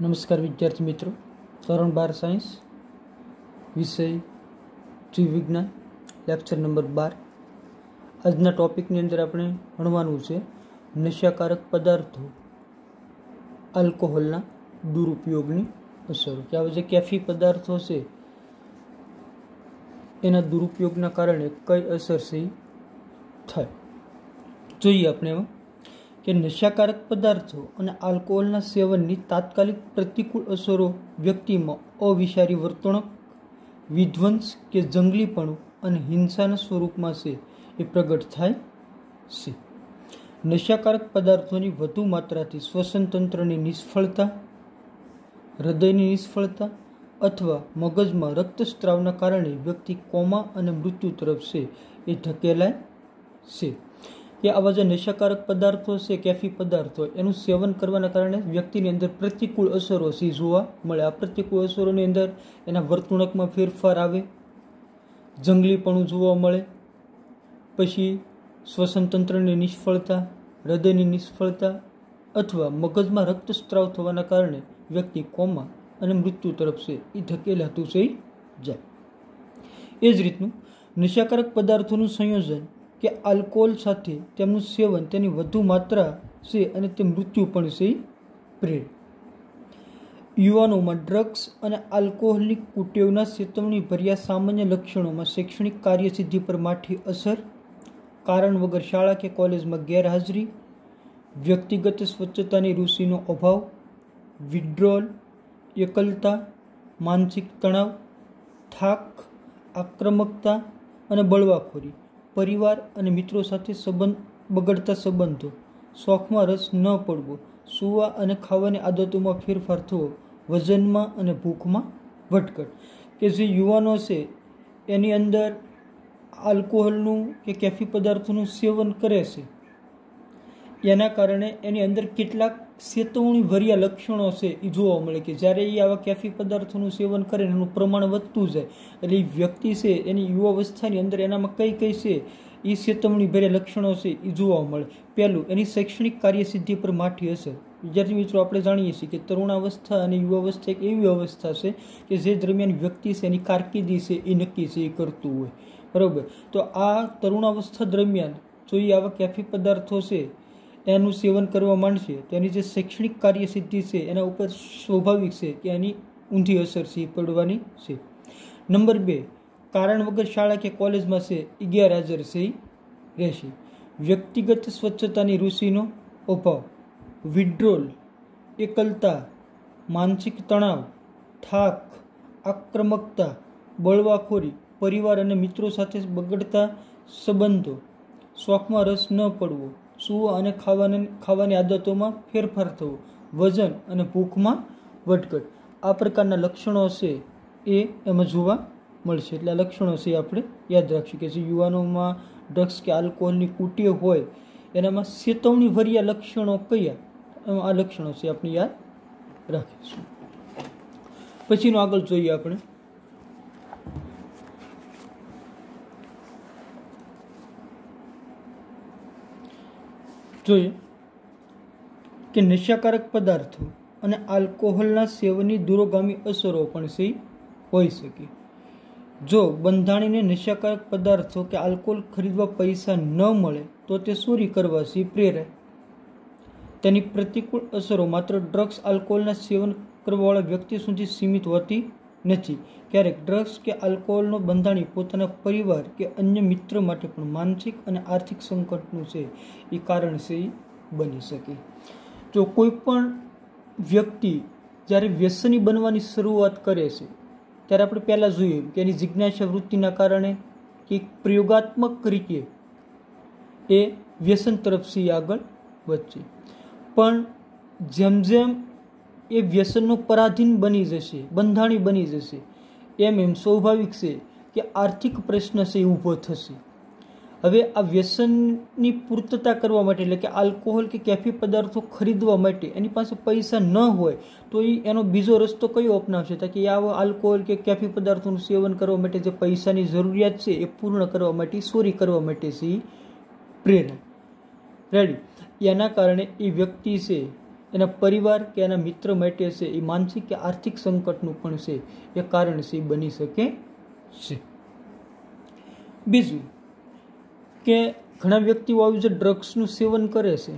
નમસ્કાર વિદ્યાર્થી મિત્રો. ધોરણ બાર સાયન્સ, વિષય જીવ વિજ્ઞાન લેક્ચર નંબર બાર. આજના ટોપિકની અંદર આપણે ભણવાનું છે, નશાકારક પદાર્થો, આલ્કોહોલના દુરુપયોગની અસરો. કે આ જે કેફી પદાર્થો છે, એના દુરુપયોગના કારણે કઈ અસર છે થાય? જોઈએ આપણે એમાં. કે નશાકારક પદાર્થો અને આલ્કોહોલના સેવનની તાત્કાલિક પ્રતિકૂળ અસરો વ્યક્તિમાં અવિશારી વર્તણૂક, વિધ્વંસ કે જંગલીપણું અને હિંસાના સ્વરૂપમાં છે એ પ્રગટ થાય છે. નશાકારક પદાર્થોની વધુ માત્રાથી શ્વસન તંત્રની નિષ્ફળતા, હૃદયની નિષ્ફળતા અથવા મગજમાં રક્તસ્ત્રાવના કારણે વ્યક્તિ કોમા અને મૃત્યુ તરફ છે એ ધકેલાય છે. કે આવા જે નશાકારક પદાર્થો છે, કેફી પદાર્થો, એનું સેવન કરવાના કારણે વ્યક્તિની અંદર પ્રતિકૂળ અસરો છે જોવા મળે. આ પ્રતિકૂળ અસરોની અંદર એના વર્તણૂકમાં ફેરફાર આવે, જંગલીપણું જોવા મળે, પછી શ્વસન તંત્રની નિષ્ફળતા, હૃદયની નિષ્ફળતા અથવા મગજમાં રક્તસ્ત્રાવ થવાના કારણે વ્યક્તિ કોમા અને મૃત્યુ તરફ છે. એ ધકેલાતું થઈ જાય. એ જ રીતનું નશાકારક પદાર્થોનું સંયોજન કે આલ્કોહોલ સાથે તેમનું સેવન તેની વધુ માત્રા છે અને તે મૃત્યુ પણ છે પ્રેર યુવાનોમાં ડ્રગ્સ અને આલ્કોહોલની કુટેવના ચેતવણી ભર્યા સામાન્ય લક્ષણોમાં શૈક્ષણિક કાર્યસિદ્ધિ પર માઠી અસર, કારણ વગર શાળા કે કોલેજમાં ગેરહાજરી, વ્યક્તિગત સ્વચ્છતાની રુચિનો અભાવ, વિડ્રોલ, એકલતા, માનસિક તણાવ, થાક, આક્રમકતા અને બળવાખોરી. પરિવાર અને મિત્રો સાથે સંબંધ, બગડતા સંબંધો. શોખમાં રસ ન પડવો. સૂવા અને ખાવાની આદતોમાં ફેરફાર થવો. વજનમાં અને ભૂખમાં ભટકટ કે જે યુવાનો છે, એની અંદર આલ્કોહોલનું કે કેફી પદાર્થોનું સેવન કરે છે. એના કારણે એની અંદર કેટલાક ચેતવણી ભર્યા લક્ષણો છે એ જોવા મળે કે જ્યારે એ આવા કેફી પદાર્થોનું સેવન કરે એનું પ્રમાણ વધતું જાય, એટલે એ વ્યક્તિ છે, એની યુવાવસ્થાની અંદર એનામાં કઈ કઈ છે, એ ચેતવણી ભર્યા લક્ષણો છે એ જોવા મળે. પહેલું, એની શૈક્ષણિક કાર્યસિદ્ધિ પર માઠી અસર. વિદ્યાર્થી મિત્રો, આપણે જાણીએ છીએ કે તરુણાવસ્થા અને યુવાવસ્થા એક એવી અવસ્થા છે કે જે દરમિયાન વ્યક્તિ છે એની કારકિર્દી છે એ નક્કી છે, એ કરતું હોય. બરાબર? તો આ તરુણાવસ્થા દરમિયાન જો એ આવા કેફી પદાર્થો છે એનું સેવન કરવા માંડશે, તો એની જે શૈક્ષણિક કાર્યસિદ્ધિ છે, એના ઉપર સ્વાભાવિક છે કે એની ઊંધી અસર છે પડવાની છે. નંબર બે, કારણ વગર શાળા કે કોલેજમાં છે, એ ગેરહાજર છે રહેશે. વ્યક્તિગત સ્વચ્છતાની રુચિનો અભાવ વિડ્રોલ એકલતા, માનસિક તણાવ, થાક, આક્રમકતા, બળવાખોરી, પરિવાર અને મિત્રો સાથે બગડતા સંબંધો, શોખમાં રસ ન પડવો સૂવા અને ખાવાની ખાવાની આદતોમાં ફેરફાર થવો, વજન અને ભૂખમાં વધઘટ. આ પ્રકારના લક્ષણો છે એ એમાં જોવા મળશે. એટલે આ લક્ષણો છે આપણે યાદ રાખશું કે જે યુવાનોમાં ડ્રગ્સ કે આલ્કોહોલની કુટીઓ હોય, એનામાં ચેતવણી ભર્યા લક્ષણો કયા? એમાં આ લક્ષણો છે આપણે યાદ રાખીશું. પછીનું આગળ જોઈએ આપણે. જોઈએ કે નશાકારક પદાર્થો અને આલ્કોહોલના સેવનની દૂરોગામી અસરો પણ સી હોઈ શકે. જો બંધાણીને નશાકારક પદાર્થો કે આલ્કોહોલ ખરીદવા પૈસા ન મળે, તો તે ચોરી કરવાથી પ્રેરાય તેની પ્રતિકૂળ અસરો માત્ર ડ્રગ્સ, આલ્કોહોલના સેવન કરવાવાળા વ્યક્તિ સુધી સીમિત હોતી નથી. ક્યારેક ડ્રગ્સ કે આલ્કોહોલનો બંધાણી પોતાના પરિવાર કે અન્ય મિત્ર માટે પણ માનસિક અને આર્થિક સંકટનું છે. એ કારણ છે એ બની શકે. જો કોઈ પણ વ્યક્તિ જ્યારે વ્યસની બનવાની શરૂઆત કરે છે, ત્યારે આપણે પહેલાં જોઈએ કે એની જિજ્ઞાસા વૃત્તિના કારણે કે પ્રયોગાત્મક રીતે એ વ્યસન તરફથી આગળ વધશે. પણ જેમ જેમ એ વ્યસનનો પરાધીન બની જશે, બંધાણી બની જશે. એમ એમ સ્વાભાવિક છે કે આર્થિક પ્રશ્ન છે એ ઊભો થશે. હવે આ વ્યસનની પૂર્તતા કરવા માટે, એટલે કે આલ્કોહોલ કે કેફી પદાર્થો ખરીદવા માટે એની પાસે પૈસા ન હોય, તો એ એનો બીજો રસ્તો કયો અપનાવશે? કે આવો આલ્કોહોલ કે કેફી પદાર્થોનું સેવન કરવા માટે જે પૈસાની જરૂરિયાત છે એ પૂર્ણ કરવા માટે ચોરી કરવા માટે છે પ્રેરણા. રેડી એના કારણે એ વ્યક્તિ છે એના પરિવાર કે એના મિત્ર માટે છે, એ માનસિક કે આર્થિક સંકટનું પણ છે, એ કારણ છે બની શકે છે. બીજું કે ઘણા વ્યક્તિઓ આવી જે ડ્રગ્સનું સેવન કરે છે,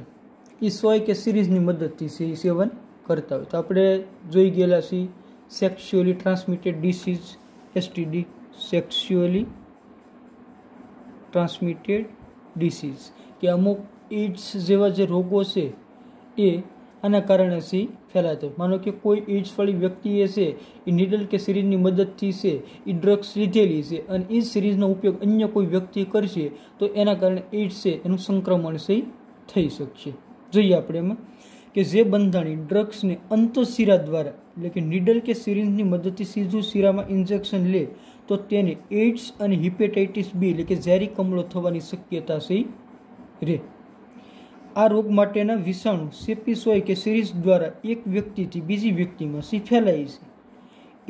એ સોય કે સિરીઝની મદદથી છે, એ સેવન કરતા હોય. તો આપણે જોઈ ગયેલા છીએ sexually transmitted disease STD sexually transmitted disease કે અમુક એડ્સ જેવા જે રોગો છે, એ આના કારણે સી ફેલાતો માનો કે કોઈ એડ્સવાળી વ્યક્તિએ છે એ નીડલ કે સિરીઝની મદદથી છે એ ડ્રગ્સ લીધેલી છે અને એ સિરીઝનો ઉપયોગ અન્ય કોઈ વ્યક્તિ કરશે, તો એના કારણે એડ્સ છે, એનું સંક્રમણ છે થઈ શકશે. જોઈએ આપણે એમાં કે જે બંધાણી ડ્રગ્સને અંતશિરા દ્વારા, એટલે કે નીડલ કે સિરીઝની મદદથી સીધું શિરામાં ઇન્જેક્શન લે, તો તેને એઇડ્સ અને હિપેટાઇટિસ બી, એટલે કે ઝેરી કમળો થવાની શક્યતા છે રે આ રોગ માટેના વિષાણુ સેપિસ હોય કે સિરીઝ દ્વારા એક વ્યક્તિથી બીજી વ્યક્તિમાં સી ફેલાય છે.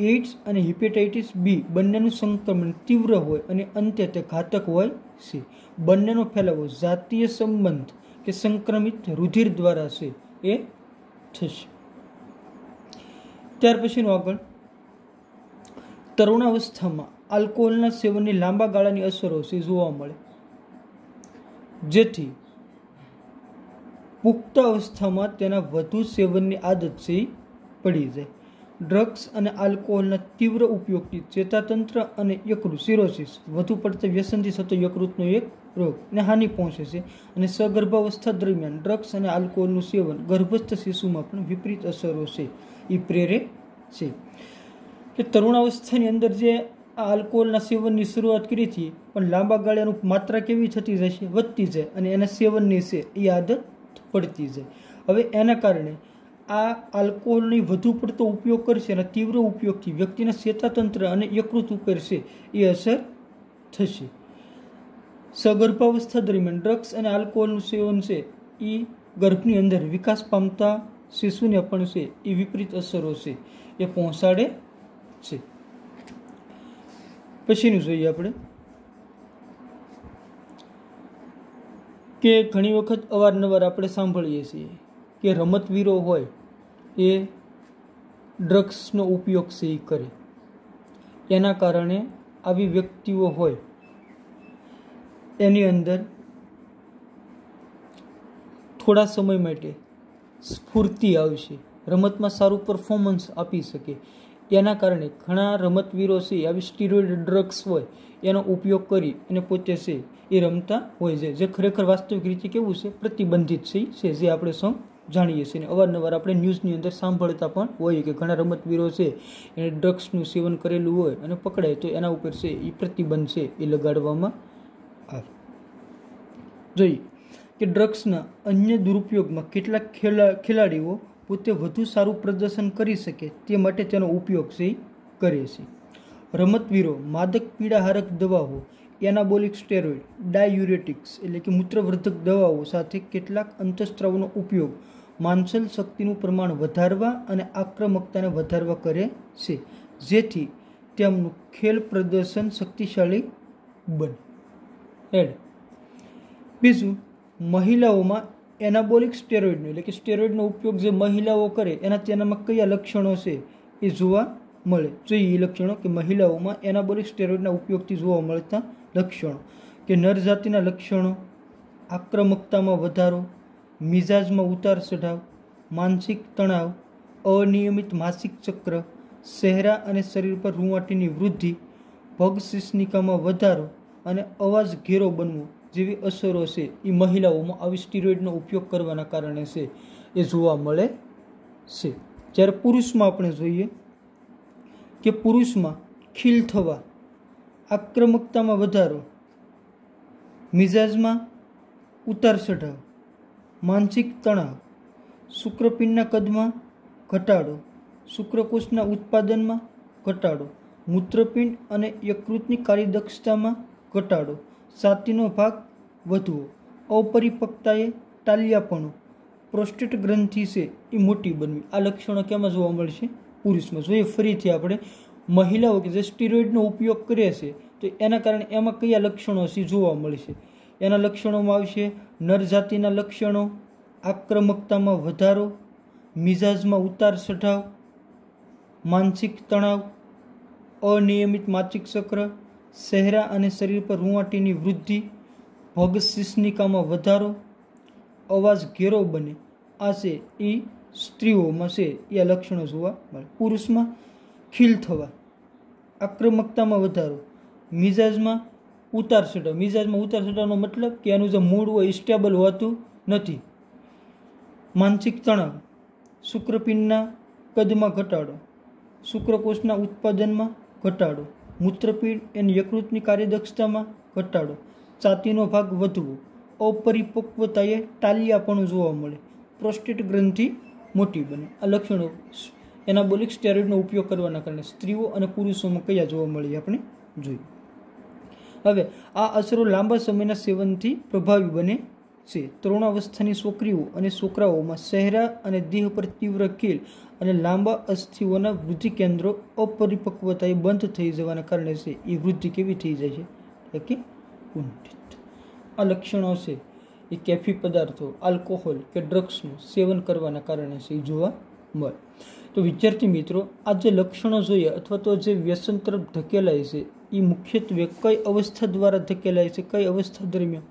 એઇડ્સ અને હિપેટાઇટિસ બી બંનેનું સંક્રમણ તીવ્ર હોય અને અંતે તે ઘાતક હોય છે. બંનેનો ફેલાવો જાતીય સંબંધ કે સંક્રમિત રુધિર દ્વારા છે એ થશે. ત્યાર પછીનું આગળ. તરુણાવસ્થામાં આલ્કોહોલના સેવનની લાંબા ગાળાની અસરો છે જોવા મળે. જેથી પુખ્ત અવસ્થામાં તેના વધુ સેવનની આદત છે પડી જાય. ડ્રગ્સ અને આલ્કોહોલના તીવ્ર ઉપયોગથી ચેતાતંત્ર અને યકૃત સિરોસિસ વધુ પડતા વ્યસનથી થતો યકૃતનો એક રોગ ને હાનિ પહોંચે છે અને સગર્ભાવસ્થા દરમિયાન ડ્રગ્સ અને આલ્કોહોલનું સેવન ગર્ભસ્થ શિશુમાં પણ વિપરીત અસરો છે. એ પ્રેરે છે. કે તરુણાવસ્થાની અંદર જે આ આલ્કોહોલના સેવનની શરૂઆત કરી હતી, પણ લાંબા ગાળાનું માત્રા કેવી થતી જશે વધતી જાય અને એના સેવનની છે. એ આદત પડતી જાય હવે એના કારણે આ આલ્કોહોલની વધુ પડતો ઉપયોગ કરશે અને તીવ્ર ઉપયોગથી વ્યક્તિના ચેતાતંત્ર અને યકૃત ઉપર એ અસર થશે. સગર્ભાવસ્થા દરમિયાન ડ્રગ્સ અને આલ્કોહોલનું સેવન છે એ ગર્ભની અંદર વિકાસ પામતા શિશુને પણ છે એ વિપરીત અસરો છે, એ પહોંચાડે છે. પછીનું જોઈએ આપણે. કે ઘણી વખત અવારનવાર આપણે સાંભળીએ છીએ કે રમતવીરો હોય એ ડ્રગ્સનો ઉપયોગ છે એ કરે. એના કારણે આવી વ્યક્તિઓ હોય એની અંદર થોડા સમય માટે સ્ફૂર્તિ આવશે, રમતમાં સારું પરફોર્મન્સ આપી શકે. એના કારણે ઘણા રમતવીરો છે, આવી સ્ટીરોઇડ ડ્રગ્સ હોય એનો ઉપયોગ કરી અને પોતે છે એ રમતા હોય છે. જે ખરેખર વાસ્તવિક રીતે કેવું છે? પ્રતિબંધિત છે જે આપણે સૌ જાણીએ છીએ. અને અવારનવાર આપણે ન્યૂઝની અંદર સાંભળતા પણ હોઈએ કે ઘણા રમતવીરો છે, એને ડ્રગ્સનું સેવન કરેલું હોય અને પકડાય, તો એના ઉપર છે એ પ્રતિબંધ છે એ લગાડવામાં આવે. જોઈએ કે ડ્રગ્સના અન્ય દુરુપયોગમાં કેટલાક ખેલાડીઓ પોતે વધુ સારું પ્રદર્શન કરી શકે તે માટે તેનો ઉપયોગ છે કરે છે. રમતવીરો, માદક પીડાહારક દવાઓ, એનાબોલિક સ્ટેરોઇડ ડાયુરેટિક્સ એટલે કે મૂત્રવર્ધક દવાઓ સાથે કેટલાક અંતસ્ત્રાવનો ઉપયોગ માંસલ શક્તિનું પ્રમાણ વધારવા અને આક્રમકતાને વધારવા કરે છે, જેથી તેમનું ખેલ પ્રદર્શન શક્તિશાળી બને. એડ બીજું, મહિલાઓમાં એનાબોલિક સ્ટેરોઇડનો એટલે કે સ્ટેરોઇડનો ઉપયોગ જે મહિલાઓ કરે, એના તેનામાં કયા લક્ષણો છે એ જોવા મળે. જોઈએ લક્ષણો કે મહિલાઓમાં એનાબોલિક સ્ટેરોઇડના ઉપયોગથી જોવા મળતા લક્ષણો કે નરજાતિના લક્ષણો, આક્રમકતામાં વધારો, મિજાજમાં ઉતાર ચઢાવ, માનસિક તણાવ, અનિયમિત માસિક ચક્ર, ચહેરા અને શરીર પર રૂંવાટીની વૃદ્ધિ, પગ શિષ્નિકામાં વધારો અને અવાજ ઘેરો બનવો જેવી અસરો છે એ મહિલાઓમાં આવી સ્ટીરોઇડનો ઉપયોગ કરવાના કારણે છે, એ જોવા મળે છે. જ્યારે પુરુષમાં આપણે જોઈએ કે પુરુષમાં ખીલ થવા, આક્રમકતામાં વધારો, મિજાજમાં ઉતાર ચઢાવ, માનસિક તણાવ, શુક્રપિંડના કદમાં ઘટાડો, શુક્રકોષના ઉત્પાદનમાં ઘટાડો, મૂત્રપિંડ અને યકૃતની કાર્યદક્ષતામાં ઘટાડો છાતીનો ભાગ વધવો, અપરિપક્તાએ ટાલ્યાપણું, પ્રોસ્ટેટ ગ્રંથિ છે એ મોટી બનવી. આ લક્ષણો કેમાં જોવા મળશે? પુરુષમાં. જોઈએ ફરીથી આપણે મહિલાઓ કે જે સ્ટીરોઇડનો ઉપયોગ કરે છે, તો એના કારણે એમાં કયા લક્ષણો છે જોવા મળશે? એના લક્ષણોમાં આવશે નરજાતિના લક્ષણો, આક્રમકતામાં વધારો, મિજાજમાં ઉતાર ચઢાવ, માનસિક તણાવ, અનિયમિત માસિક ચક્ર, ચહેરા અને શરીર પર રૂંવાટીની વૃદ્ધિ ભગ શિષ્નિકામાં વધારો, અવાજ ઘેરો બને. આ છે એ સ્ત્રીઓમાં છે એ લક્ષણો જોવા મળે. પુરુષમાં ખીલ થવા, આક્રમકતામાં વધારો, મિજાજમાં ઉતાર ચઢાવ. મિજાજમાં ઉતાર ચઢાવનો મતલબ કે એનું જે મૂળ હોય સ્ટેબલ હોતું નથી. માનસિક તણાવ, શુક્રપિંડના કદમાં ઘટાડો, શુક્રકોષના ઉત્પાદનમાં ઘટાડો, મૂત્રપિંડ એની યકૃતની કાર્યદક્ષતામાં ઘટાડો છાતીનો ભાગ વધવો, અપરિપક્વતાએ ટાલિયાપણું જોવા મળે. પ્રોસ્ટેટ ગ્રંથિ મોટી બને. આ લક્ષણો એનાબોલિક સ્ટેરોઇડનો ઉપયોગ કરવાના કારણે સ્ત્રીઓ અને પુરુષોમાં કયા જોવા મળે આપણે જોઈએ. હવે, આ અસરો લાંબા સમયના સેવનથી પ્રભાવી બને છે. તરુણાવસ્થાની છોકરીઓ અને છોકરાઓમાં ચહેરા અને દેહ પર તીવ્ર ખીલ અને લાંબા અસ્થિઓના વૃદ્ધિ કેન્દ્રો અપરિપક્વતાએ બંધ થઈ જવાના કારણે છે. એ વૃદ્ધિ કેવી થઈ જાય છે? એટલે કે આ લક્ષણો છે. એ કેફી પદાર્થો આલ્કોહોલ કે ડ્રગ્સનું સેવન કરવાના કારણે છે, એ જોવા મળે. તો વિદ્યાર્થી મિત્રો, આ જે લક્ષણો જોઈએ અથવા તો જે વ્યસન તરફ ધકેલાય છે, એ મુખ્યત્વે કઈ અવસ્થા દ્વારા ધકેલાય છે, કઈ અવસ્થા દરમિયાન?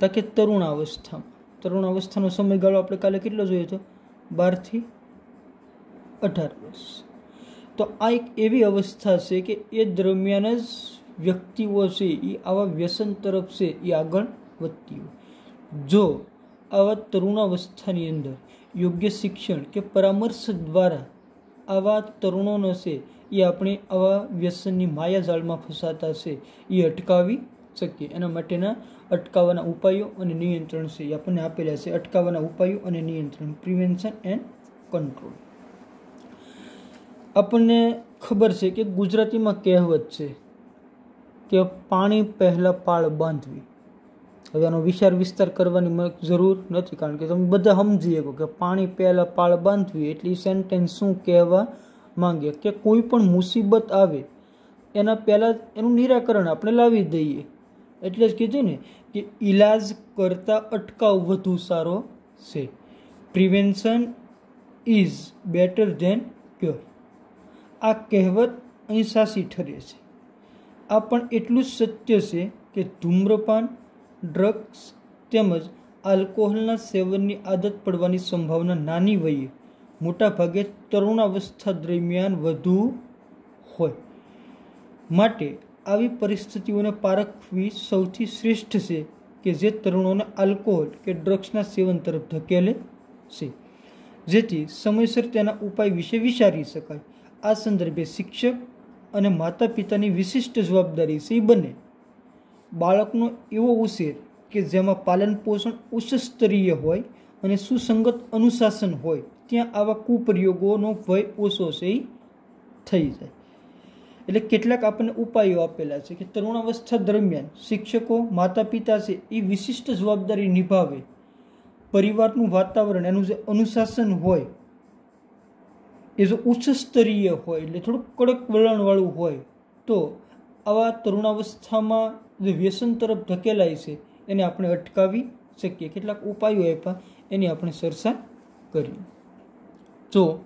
તો કે તરુણ અવસ્થાનો સમયગાળો આપણે કાલે કેટલો જોયો હતો? બારથી અઢાર વર્ષ. તો આ એક એવી અવસ્થા છે કે એ દરમિયાન જ વ્યક્તિઓ છે, એ આવા વ્યસન તરફ છે, એ આગળ વધતી જો આવા તરુણાવસ્થાની અંદર યોગ્ય શિક્ષણ કે પરામર્શ દ્વારા આવા તરુણોનો છે એ આપણે આવા વ્યસનની માયાજાળમાં ફસાતા છે એ અટકાવી શકીએ. એના માટેના અટકાવવાના ઉપાયો અને નિયંત્રણ છે એ આપણને આપેલા છે. અટકાવવાના ઉપાયો અને નિયંત્રણ પ્રિવેન્શન એન્ડ કંટ્રોલ આપણને ખબર છે કે ગુજરાતીમાં કહેવત છે કે પાણી પહેલાં પાળ બાંધવી. હવે આનો વિચાર વિસ્તાર કરવાની જરૂર નથી, કારણ કે તમે બધા સમજી શકો કે પાણી પહેલાં પાળ બાંધવી એટલી સેન્ટેન્સ શું કહેવા માંગે કે કોઈ પણ મુસીબત આવે, એના પહેલાં એનું નિરાકરણ આપણે લાવી દઈએ. એટલે જ કીધું ને કે ઈલાજ કરતાં અટકાવ વધુ સારો છે. Prevention is better than cure આ કહેવત અહીં સાસી ઠરે છે. આ પણ એટલું જ સત્ય છે કે ધૂમ્રપાન ડ્રગ્સ તેમજ આલ્કોહોલના સેવનની આદત પડવાની સંભાવના નાની વયે મોટાભાગે તરુણાવસ્થા દરમિયાન વધુ હોય. માટે આવી પરિસ્થિતિઓને પારખવી સૌથી શ્રેષ્ઠ છે કે જે તરુણોને આલ્કોહોલ કે ડ્રગ્સના સેવન તરફ ધકેલે છે. જેથી સમયસર તેના ઉપાય વિશે વિચારી શકાય. આ સંદર્ભે શિક્ષક અને માતા પિતાની વિશિષ્ટ જવાબદારી છે બને. બાળકનો એવો ઉછેર કે જેમાં પાલન પોષણ ઉચ્ચ સ્તરીય હોય અને સુસંગત અનુશાસન હોય, ત્યાં આવા કુપ્રયોગોનો ભય ઓછો છે થઈ જાય. એટલે કેટલાક આપણને ઉપાયો આપેલા છે કે તરુણાવસ્થા દરમિયાન શિક્ષકો માતા પિતા છે એ વિશિષ્ટ જવાબદારી નિભાવે. પરિવારનું વાતાવરણ, એનું જે અનુશાસન હોય, એ જો ઉચ્ચ સ્તરીય હોય, એટલે થોડુંક કડક વલણવાળું હોય, તો આવા તરુણાવસ્થામાં જે વ્યસન તરફ ધકેલાય છે, એને આપણે અટકાવી શકીએ. કેટલાક ઉપાયો આપ્યા, એની આપણે ચર્ચા કરી. જો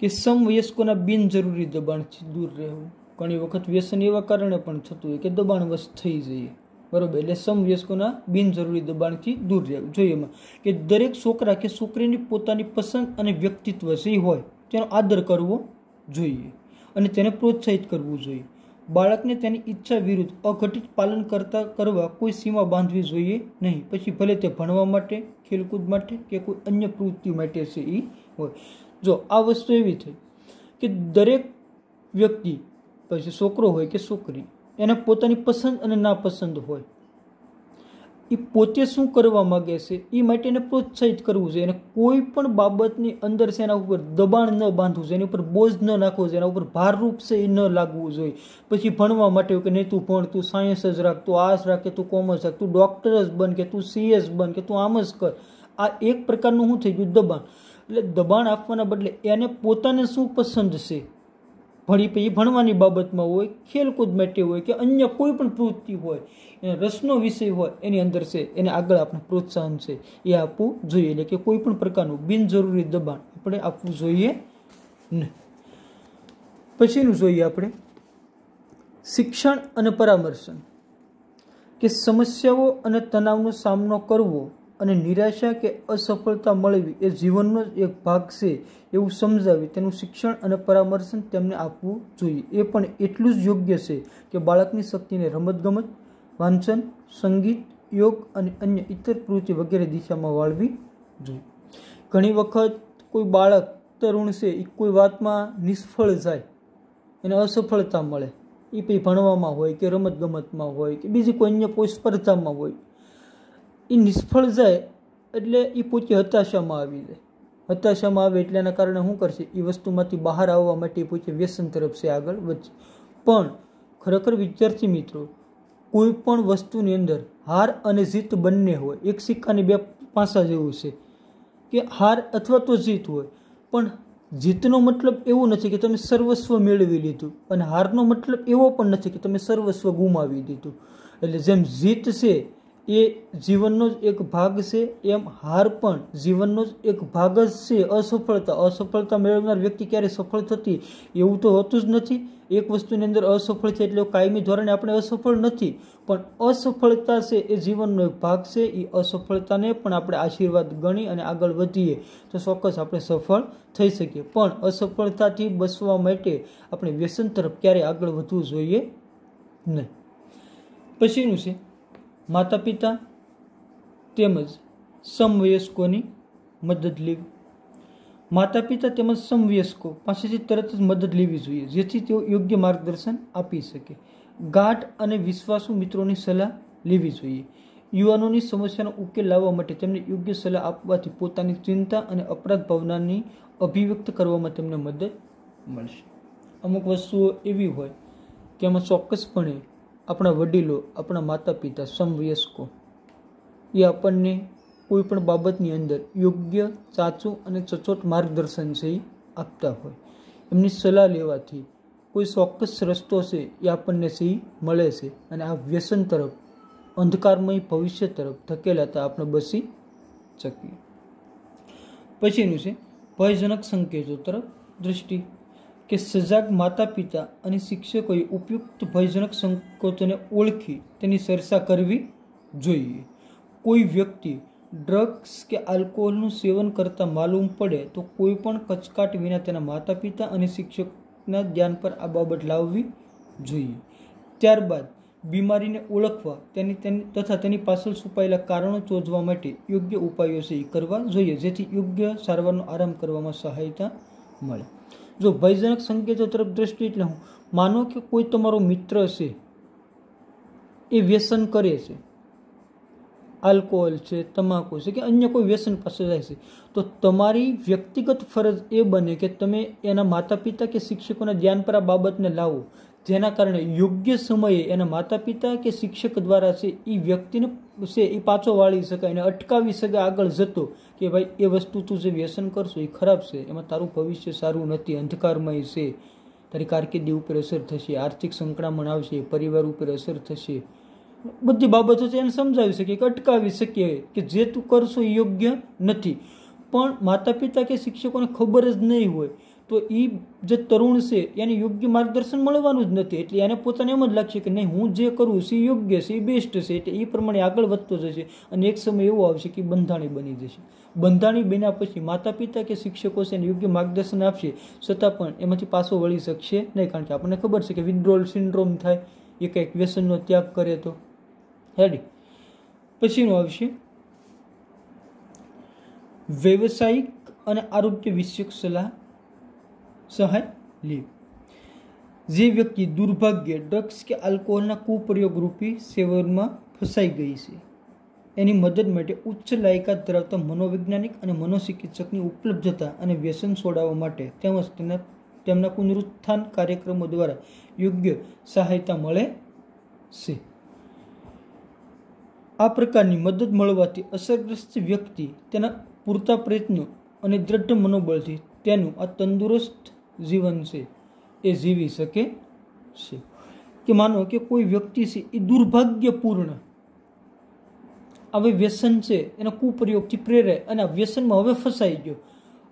કે સમવયસ્કોના બિનજરૂરી દબાણથી દૂર રહેવું. ઘણી વખત વ્યસન એવા કારણે પણ થતું હોય કે દબાણવશ થઈ જઈએ. બરોબર, એટલે સમવયસ્કોના બિનજરૂરી દબાણથી દૂર રહેવું. જોઈએ એમાં કે દરેક છોકરા કે છોકરીની પોતાની પસંદ અને વ્યક્તિત્વ જે હોય, તેનો આદર કરવો જોઈએ અને તેને પ્રોત્સાહિત કરવું જોઈએ. બાળકને તેની ઈચ્છા વિરુદ્ધ અઘટિત પાલન કરતા કરવા કોઈ સીમા બાંધવી જોઈએ નહીં. પછી ભલે તે ભણવા માટે, ખેલકૂદ માટે કે કોઈ અન્ય પ્રવૃત્તિ માટે છે એ હોય. જો આ વસ્તુ એવી થઈ કે દરેક વ્યક્તિ, પછી છોકરો હોય કે છોકરી, એને પોતાની પસંદ અને નાપસંદ હોય. એ પોતે શું કરવા માગે છે એ માટે એને પ્રોત્સાહિત કરવું જોઈએ અને કોઈ પણ બાબતની અંદર છે એના ઉપર દબાણ ન બાંધવું જોઈએ એની ઉપર બોજ ન નાખવો જોઈએ એના ઉપર ભારરૂપ છે એ ન લાગવું જોઈએ. પછી ભણવા માટે કે નહીં, તું ભણ, તું સાયન્સ જ રાખ, તું આર્ટ્સ રાખ કે તું કોમર્સ રાખ, તું ડૉક્ટર જ બન કે તું સીએસ બન કે તું આમ જ કર. આ એક પ્રકારનું શું થઈ ગયું? દબાણ. એટલે દબાણ આપવાના બદલે એને પોતાને શું પસંદ છે? ભણી પછી ભણવાની બાબતમાં હોય, ખેલકૂદ માટે હોય કે અન્ય કોઈ પણ પ્રવૃત્તિ હોય, એને રસનો વિષય હોય, એની અંદર છે, એને આગળ આપણે પ્રોત્સાહન છે, એ આપવું જોઈએ. એટલે કે કોઈ પણ પ્રકારનું બિનજરૂરી દબાણ આપણે આપવું જોઈએ નહીં. પછીનું જોઈએ આપણે શિક્ષણ અને પરામર્શન. કે સમસ્યાઓ અને તણાવનો સામનો કરવો અને નિરાશા કે અસફળતા મળવી એ જીવનનો જ એક ભાગ છે એવું સમજાવી તેનું શિક્ષણ અને પરામર્શન તેમને આપવું જોઈએ. એ પણ એટલું જ યોગ્ય છે કે બાળકની શક્તિને રમતગમત, વાંચન, સંગીત, યોગ અને અન્ય ઇતર પ્રવૃત્તિ વગેરે દિશામાં વાળવી જોઈએ. ઘણી વખત કોઈ બાળક તરુણ છે એ કોઈ વાતમાં નિષ્ફળ જાય, એને અસફળતા મળે. એ પછી ભણવામાં હોય કે રમતગમતમાં હોય કે બીજી કોઈ અન્ય કોઈ સ્પર્ધામાં હોય એ નિષ્ફળ જાય એટલે એ પોતે હતાશામાં આવી જાય. હતાશામાં આવે એટલે એના કારણે શું કરશે? એ વસ્તુમાંથી બહાર આવવા માટે એ પોતે વ્યસન તરફ છે આગળ વધશે. પણ ખરેખર વિદ્યાર્થી મિત્રો, કોઈ પણ વસ્તુની અંદર હાર અને જીત બંને હોય. એક સિક્કાની બે પાસા જેવું છે કે હાર અથવા તો જીત હોય. પણ જીતનો મતલબ એવું નથી કે તમે સર્વસ્વ મેળવી લીધું અને હારનો મતલબ એવો પણ નથી કે તમે સર્વસ્વ ગુમાવી દીધું. એટલે જેમ જીત છે એ જીવનનો જ એક ભાગ છે, એમ હાર પણ જીવનનો જ એક ભાગ જ છે. અસફળતા અસફળતા મેળવનાર વ્યક્તિ ક્યારે સફળ થતી? એવું તો હોતું જ નથી. એક વસ્તુની અંદર અસફળ છે એટલે કાયમી ધોરણે આપણે અસફળ નથી. પણ અસફળતા છે એ જીવનનો એક ભાગ છે. એ અસફળતાને પણ આપણે આશીર્વાદ ગણી અને આગળ વધીએ તો ચોક્કસ આપણે સફળ થઈ શકીએ. પણ અસફળતાથી બચવા માટે આપણે વ્યસન તરફ ક્યારેય આગળ વધવું જોઈએ નહીં. પછીનું છે. માતા પિતા તેમજ સમવયસ્કોની મદદ લેવી. માતા પિતા તેમજ સમવયસ્કો પાસેથી તરત જ મદદ લેવી જોઈએ, જેથી તેઓ યોગ્ય માર્ગદર્શન આપી શકે. ગાઢ અને વિશ્વાસુ મિત્રોની સલાહ લેવી જોઈએ. યુવાનોની સમસ્યાનો ઉકેલ લાવવા માટે તેમને યોગ્ય સલાહ આપવાથી પોતાની ચિંતા અને અપરાધ ભાવનાની અભિવ્યક્ત કરવામાં તેમને મદદ મળશે. અમુક વસ્તુઓ એવી હોય કે એમાં ચોક્કસપણે આપણા વડીલો, આપણા માતા પિતા સમવયસ્કો. એ આપણને કોઈ પણ બાબતની અંદર યોગ્ય, સાચું અને સચોટ માર્ગદર્શન છે આપતા હોય. એમની સલાહ લેવાથી કોઈ ચોક્કસ રસ્તો છે એ આપણને સહી મળે છે અને આ વ્યસન તરફ, અંધકારમય ભવિષ્ય તરફ ધકેલાતા આપણે બસી શકીએ. પછીનું છે ભયજનક સંકેતો તરફ દૃષ્ટિ કે સજાગ માતા પિતા અને શિક્ષકોએ ઉપયુક્ત ભયજનક સંકોચોને ઓળખી તેની ચર્ચા કરવી જોઈએ. કોઈ વ્યક્તિ ડ્રગ્સ કે આલ્કોહોલનું સેવન કરતા માલુમ પડે તો કોઈ પણ કચકાટ વિના તેના માતા પિતા અને શિક્ષકના ધ્યાન પર આ બાબત લાવવી જોઈએ. ત્યારબાદ બીમારીને ઓળખવા તેની તેની તથા તેની પાછળ છુપાયેલા કારણો શોધવા માટે યોગ્ય ઉપાયો છે એ કરવા જોઈએ, જેથી યોગ્ય સારવારનો આરામ કરવામાં સહાયતા મળે. જો ભયજનક સંકેતો તરફ દ્રષ્ટિ એટલે હું, માનો કે કોઈ તમારો મિત્ર છે, એ વ્યસન કરે છે, આલ્કોહોલ છે, તમાકુ છે કે અન્ય કોઈ વ્યસન પાસે જાય છે, તો તમારી વ્યક્તિગત ફરજ એ બને કે તમે એના માતા પિતા કે શિક્ષકોના ધ્યાન પર આ બાબતને લાવો. જેના કારણે યોગ્ય સમયે એના માતા પિતા કે શિક્ષક દ્વારા છે એ વ્યક્તિને છે એ પાછો વાળી શકાય અને અટકાવી શકે, આગળ જતો કે ભાઈ એ વસ્તુ તું જે વ્યસન કરશો એ ખરાબ છે, એમાં તારું ભવિષ્ય સારું નથી, અંધકારમય છે. તારી કારકિર્દી ઉપર અસર થશે, આર્થિક સંકળામણ આવશે, પરિવાર ઉપર અસર થશે. બધી બાબતો છે એને સમજાવી શકીએ કે અટકાવી શકીએ કે જે તું કરશો એ યોગ્ય નથી. પણ માતા પિતા કે શિક્ષકોને ખબર જ નહીં હોય તો એ જે તરુણ છે, એને યોગ્ય માર્ગદર્શન મળવાનું જ નથી. એટલે એને પોતાને એમ જ લાગશે કે નહીં, હું જે કરું છું યોગ્ય છે એ બેસ્ટ છે, એટલે એ પ્રમાણે આગળ વધતો જશે. અને એક સમય એવો આવશે કે બંધાણી બની જશે. બંધાણી બન્યા પછી માતા પિતા કે શિક્ષકો છે એને યોગ્ય માર્ગદર્શન આપશે, છતાં પણ એમાંથી પાછો વળી શકશે નહીં. કારણ કે આપણને ખબર છે કે વિથડ્રોલ સિન્ડ્રોમ થાય, એ કંઈક વ્યસનનો ત્યાગ કરે તો. હેડી પછીનું આવશે. વ્યવસાયિક અને આરોગ્ય વિષયક સલાહ. સહાય લેવી જે વ્યક્તિ દુર્ભાગ્ય ડ્રગ્સ કે આલ્કોહોલના કુપ્રયોગ રૂપી સેવનમાં ફસાઈ ગઈ છે, એની મદદ માટે ઉચ્ચ લાયકાત ધરાવતા મનોવૈજ્ઞાનિક અને મનોચિકિત્સકની ઉપલબ્ધતા અને વ્યસન છોડાવવા માટે તેમજ તેના, તેમના પુનરુત્થાન કાર્યક્રમો દ્વારા યોગ્ય સહાયતા મળે છે. આ પ્રકારની મદદ મળવાથી અસરગ્રસ્ત વ્યક્તિ તેના પૂરતા પ્રયત્નો અને દ્રઢ મનોબળથી તેનું આ તંદુરસ્ત જીવન છે, એ જીવી શકે છે. કે માનો કે કોઈ વ્યક્તિ છે, એ દુર્ભાગ્યપૂર્ણ. હવે વ્યસન છે, એના કુપ્રયોગથી પ્રેરાય અને આ વ્યસનમાં હવે ફસાઈ ગયો.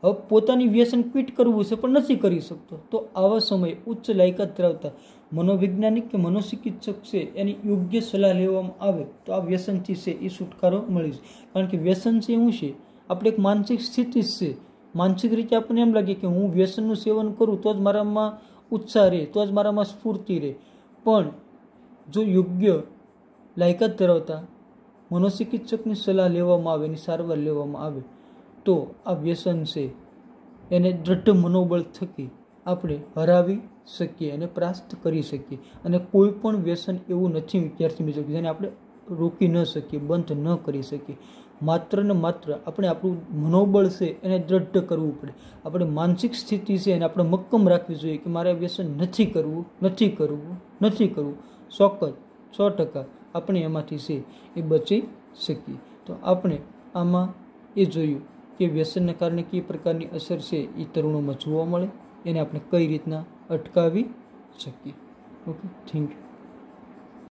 હવે પોતાની વ્યસન ક્વિટ કરવું છે, પણ નથી કરી શકતો. તો આવા સમયે ઉચ્ચ લાયકાત ધરાવતા મનોવૈજ્ઞાનિક કે મનોચિકિત્સક છે, એની યોગ્ય સલાહ લેવામાં આવે, તો આ વ્યસનથી છે, એ છુટકારો મળી છે કારણ કે વ્યસન છે, એવું છે, આપણે એક માનસિક સ્થિતિ છે માનસિક રીતે આપણને એમ લાગે કે હું વ્યસનનું સેવન કરું તો જ મારામાં ઉત્સાહ રહે, તો જ મારામાં સ્ફૂર્તિ રહે. પણ જો યોગ્ય લાયકાત ધરાવતા મનોચિકિત્સકની સલાહ લેવામાં આવે, એની સારવાર લેવામાં આવે, તો આ વ્યસન છે એને દૃઢ મનોબળ થકી આપણે હરાવી શકીએ અને પ્રાસ્ત કરી શકીએ. અને કોઈ પણ વ્યસન એવું નથી વિદ્યાર્થી મિત્રો જેને આપણે રોકી ન શકીએ, બંધ ન કરી શકીએ. માત્ર ને માત્ર આપણે આપણું મનોબળ છે એને દૃઢ કરવું પડે. આપણે માનસિક સ્થિતિ છે એને આપણે મક્કમ રાખવી જોઈએ કે મારે વ્યસન નથી કરવું નથી કરવું નથી કરવું. ચોક્કસ, સો ટકા આપણે એમાંથી છે એ બચી શકીએ. તો આપણે આમાં એ જોયું કે વ્યસનને કારણે કઈ પ્રકારની અસર છે એ તરુણોમાં જોવા મળે. એને આપણે કઈ રીતના અટકાવી શકીએ? Okay thank you